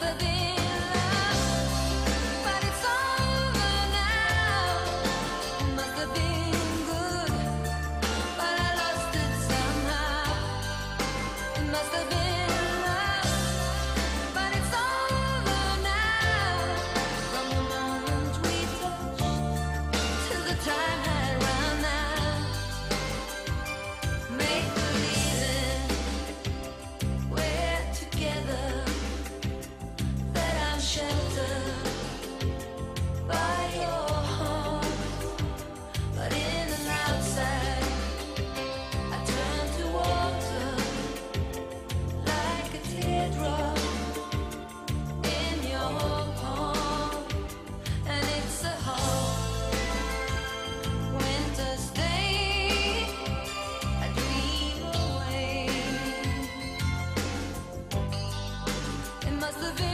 That's the. Must have been